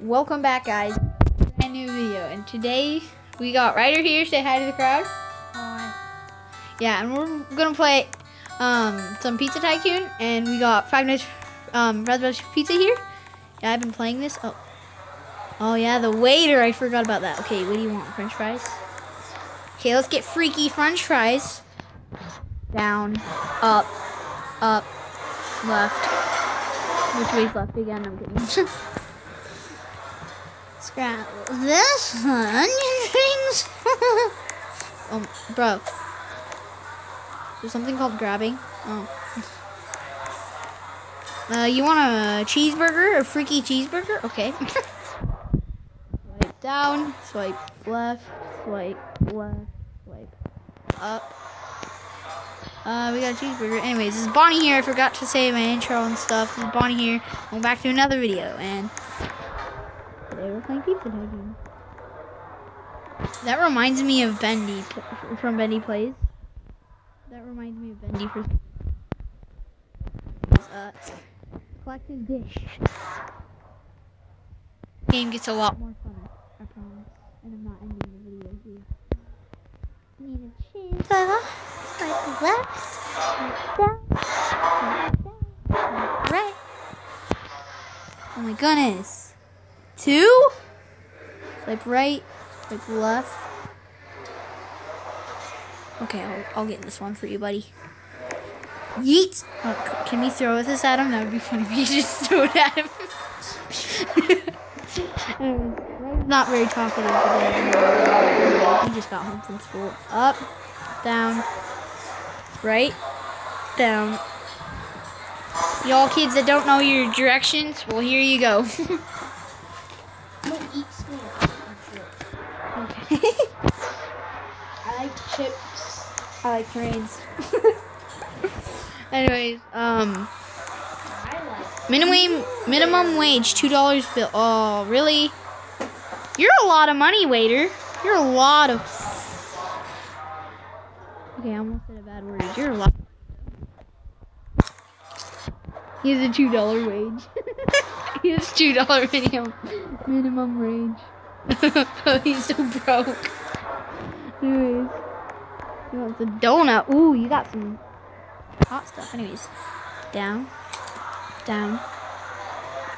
Welcome back, guys. A new video, and today we got Ryder here. Say hi to the crowd. Hi. Yeah, and we're gonna play um, some Pizza Tycoon, and we got Five Nights um, Fred's Pizza here. Yeah, I've been playing this. Oh, oh yeah, the waiter. I forgot about that. Okay, what do you want? French fries. Okay, let's get freaky French fries. Down, up, up, left. Which way's left again? I'm kidding. Scramble this onion rings. oh, bro. There's something called grabbing. Oh. Uh, you want a cheeseburger? A freaky cheeseburger? Okay. swipe down, swipe left, swipe left, swipe up. Uh, we got a cheeseburger. Anyways, this is Bonnie here. I forgot to say my intro and stuff. This is Bonnie here. Going back to another video, and today we're playing Pizza Tycoon. That reminds me of Bendy from Bendy Plays. That reminds me of Bendy for. Uh, collect dish. Game gets a lot more fun, I promise. And I'm not ending the video here. Need a cheese. Swipe left. Swipe down. Swipe down. Swipe right. Oh my goodness. Two? Swipe right. Swipe left. Okay, I'll, I'll get this one for you, buddy. Yeet! Oh, can we throw this at him? That would be funny if you just threw it at him. Not very talkative today. He just got home from school. Up, down, right, down. Y'all kids that don't know your directions, well, here you go. Don't eat snacks. okay. I like chips. I like trains. Anyways, um, minimum minimum wage two dollars bill. Oh, really? You're a lot of money, waiter. You're a lot of. Okay, I almost said a bad word. You're a lot. He has a two dollar wage. he has two dollar minimum minimum wage. He's so broke. Anyways, he wants a donut. Ooh, you got some hot stuff. Anyways, down, down,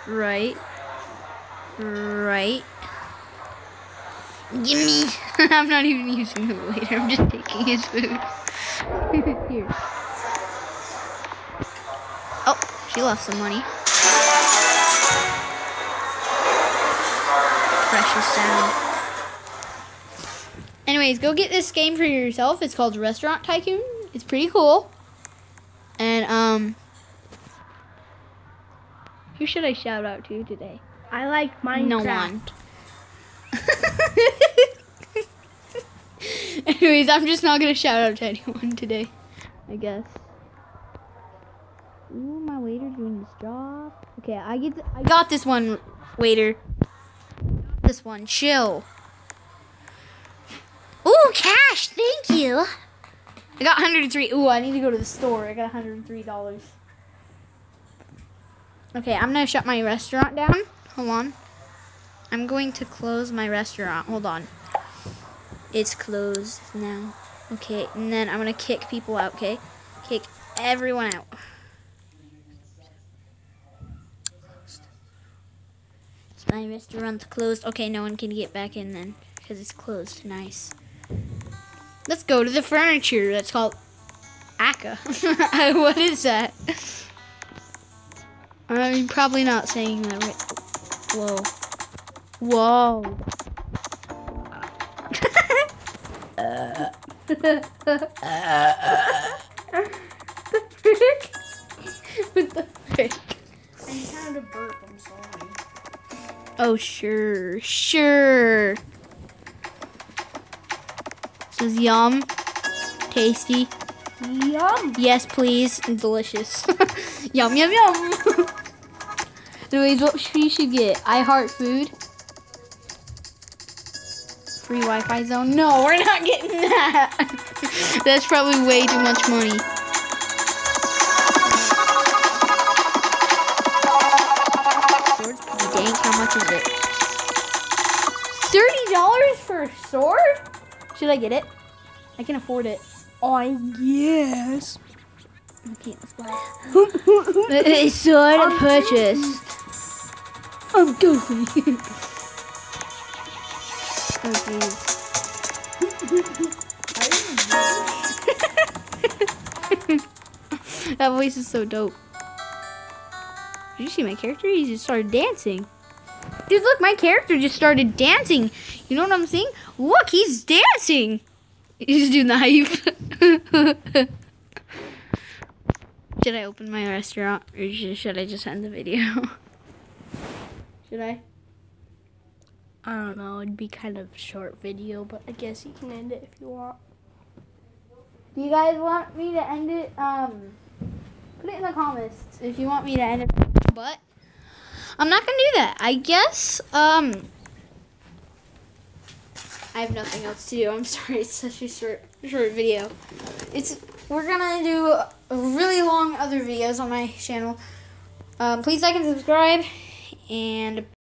right, right. Gimme! I'm not even using the waiter. I'm just taking his food. Here. Oh, she left some money. Precious sound. Anyways, go get this game for yourself. It's called Restaurant Tycoon. It's pretty cool. And um who should I shout out to today? I like Minecraft. No one. Anyways, I'm just not gonna shout out to anyone today. I guess. Ooh, my waiter doing his job. Okay, I get. I got this one, waiter. This one, chill. Ooh, cash. Thank you. I got 103. Ooh, I need to go to the store. I got 103 dollars. Okay, I'm gonna shut my restaurant down. Hold on. I'm going to close my restaurant. Hold on. It's closed now. Okay, and then I'm gonna kick people out, okay? Kick everyone out. My restaurant's closed. Okay, no one can get back in then because it's closed. Nice. Let's go to the furniture. That's called Aka. what is that? I'm probably not saying that right. Whoa. Whoa. the frick? What the frick? I had a burp. I'm sorry. Oh, sure. Sure. Says yum. Tasty. Yum. Yes, please. And delicious. yum, yum, yum. Anyways, what we should get? I heart food. Free Wi-Fi zone. No, we're not getting that. That's probably way too much money. Dank, how much is it? Thirty dollars for a sword? Should I get it? I can afford it. I guess. Okay, let's buy it. A sword I'm purchased. I'm goofy. oh jeez. that voice is so dope. Did you see my character? He just started dancing. Dude, look, my character just started dancing. You know what I'm saying? Look, he's dancing. He's doing the hype. should I open my restaurant or should I just end the video? should I? I don't know. It'd be kind of short video, but I guess you can end it if you want. Do you guys want me to end it? Um, put it in the comments if you want me to end it. But I'm not gonna do that. I guess. Um, I have nothing else to do. I'm sorry. It's such a short, short video. It's we're gonna do really long other videos on my channel. Um, please like and subscribe, and